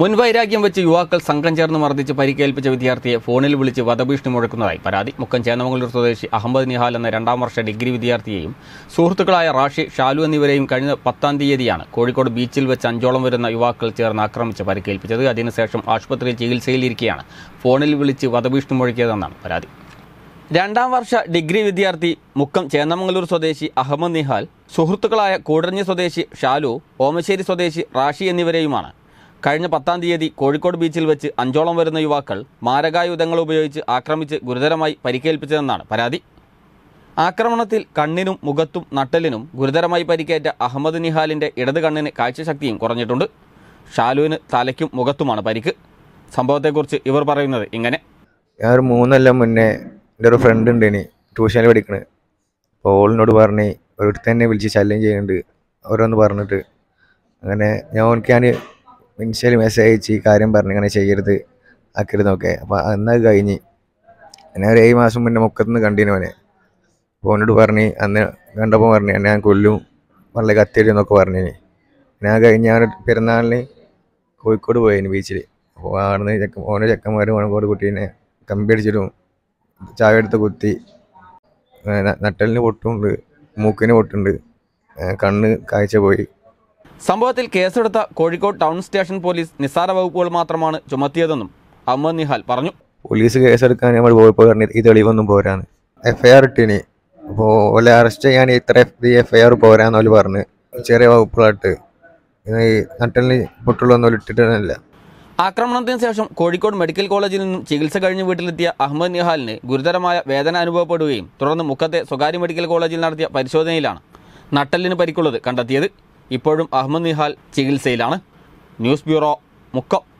മുൻവൈരാഗ്യം വെച്ച് യുവാക്കൾ സംഘം ചേർന്ന് മർദ്ദിച്ച് പരിക്കേൽപ്പിച്ച വിദ്യാർത്ഥിയെ ഫോണിൽ വിളിച്ച് വധഭീഷണി മുഴക്കുന്നതായി പരാതി. മുക്കം ചേന്നമംഗലൂർ സ്വദേശി അഹമ്മദ് നിഹാൽ എന്ന രണ്ടാം വർഷ ഡിഗ്രി വിദ്യാർത്ഥിയെയും സുഹൃത്തുക്കളായ റാഷി ഷാലു എന്നിവരെയും കഴിഞ്ഞ പത്താം തീയതിയാണ് കോഴിക്കോട് ബീച്ചിൽ വെച്ച് അഞ്ചോളം വരുന്ന യുവാക്കൾ ചേർന്ന് ആക്രമിച്ച് പരിക്കേൽപ്പിച്ചത്. അതിനുശേഷം ആശുപത്രിയിൽ ചികിത്സയിലിരിക്കെയാണ് ഫോണിൽ വിളിച്ച് വധഭീഷണി മുഴക്കിയതെന്നാണ് പരാതി. രണ്ടാം വർഷ ഡിഗ്രി വിദ്യാർത്ഥി മുക്കം ചേന്നമംഗലൂർ സ്വദേശി അഹമ്മദ് നിഹാൽ സുഹൃത്തുക്കളായ കൂടഞ്ഞ് സ്വദേശി ഷാലു ഓമശ്ശേരി സ്വദേശി റാഷി എന്നിവരെയുമാണ് കഴിഞ്ഞ പത്താം തീയതി കോഴിക്കോട് ബീച്ചിൽ വെച്ച് അഞ്ചോളം വരുന്ന യുവാക്കൾ മാരകായുധങ്ങൾ ഉപയോഗിച്ച് ആക്രമിച്ച് ഗുരുതരമായി പരിക്കേൽപ്പിച്ചതെന്നാണ് പരാതി. ആക്രമണത്തിൽ കണ്ണിനും മുഖത്തും നട്ടലിനും ഗുരുതരമായി പരിക്കേറ്റ അഹമ്മദ് നിഹാലിന്റെ ഇടത് കണ്ണിന് കാഴ്ചശക്തിയും കുറഞ്ഞിട്ടുണ്ട്. ഷാലുവിന് തലയ്ക്കും മുഖത്തുമാണ് പരിക്ക്. സംഭവത്തെക്കുറിച്ച് ഇവർ പറയുന്നത് ഇങ്ങനെ. ഞാൻ ഒരു മൂന്നെല്ലാം മുന്നേ എന്റെ ഒരു ഫ്രണ്ട് ഉണ്ട് ഇനി ട്യൂഷനിൽ പഠിക്കണ്. അപ്പോൾ ഓളിനോട് പറഞ്ഞ് ഒരിടത്ത് തന്നെ വിളിച്ച് ശല്യം ചെയ്യുന്നുണ്ട്. ഓരോന്ന് പറഞ്ഞിട്ട് അങ്ങനെ ഞാൻ എനിക്ക് ഞാൻ ഇൻസ്റ്റയിൽ മെസ്സേജ് അയച്ച് ഈ കാര്യം പറഞ്ഞു ഇങ്ങനെ ചെയ്യരുത് ആക്കരുതെന്നൊക്കെ അപ്പോൾ അന്നത് കഴിഞ്ഞ്. എന്നെ ഒരു ഏഴ് മാസം മുന്നേ മുക്കത്തുനിന്ന് കണ്ടിനു അവനെ ഓനോട് പറഞ്ഞ് അന്ന് കണ്ടപ്പോൾ പറഞ്ഞു എന്നെ ഞാൻ കൊല്ലും വളരെ കത്തിയരും എന്നൊക്കെ പറഞ്ഞു ഞാൻ കഴിഞ്ഞ് ഞാൻ പെരുന്നാളിന് കോഴിക്കോട് പോയിന് ബീച്ചിൽ അപ്പോൾ അവിടുന്ന് ചെക്ക ഓരോ ചെക്കന്മാരും ഓണക്കോട് കുട്ടീനെ കമ്പി അടിച്ചിടും ചായ എടുത്ത് കുത്തി നട്ടലിന് പൊട്ടുണ്ട് മൂക്കിന് പൊട്ടുണ്ട് കണ്ണ് കാഴ്ച പോയി. സംഭവത്തിൽ കേസെടുത്ത കോഴിക്കോട് ടൗൺ സ്റ്റേഷൻ പോലീസ് നിസ്സാര വകുപ്പുകൾ മാത്രമാണ് ചുമത്തിയതെന്നും അഹമ്മദ് നിഹാൽ പറഞ്ഞു. പോലീസ് കേസെടുക്കാൻ നമ്മൾ പോയപ്പോൾ ഈ തെളിവൊന്നും പോരാന്ന്. എഫ്ഐആർ ഇട്ടിനി. അപ്പോൾ ഓലെ അറസ്റ്റ് ചെയ്യാൻ ഇത്ര എഫ് എഫ് ഐ ആർ പോരാന്ന് ഓൽ പറഞ്ഞ്. ചെറിയ വകുപ്പുകളായിട്ട്. നട്ടലിന് പൊട്ടുള്ളൊന്നും ഇട്ടിട്ടില്ല ആക്രമണത്തിന് ശേഷം കോഴിക്കോട് മെഡിക്കൽ കോളേജിൽ നിന്നും ചികിത്സ കഴിഞ്ഞ് വീട്ടിലെത്തിയ അഹമ്മദ് നിഹാലിന് ഗുരുതരമായ വേദന അനുഭവപ്പെടുകയും തുടർന്ന് മുഖത്തെ സ്വകാര്യ മെഡിക്കൽ കോളേജിൽ നടത്തിയ പരിശോധനയിലാണ് നട്ടലിന് പരിക്കുള്ളത് കണ്ടെത്തിയത്. ഇപ്പോഴും അഹമ്മദ് നിഹാൽ ചികിത്സയിലാണ്. News bureau Mukkam.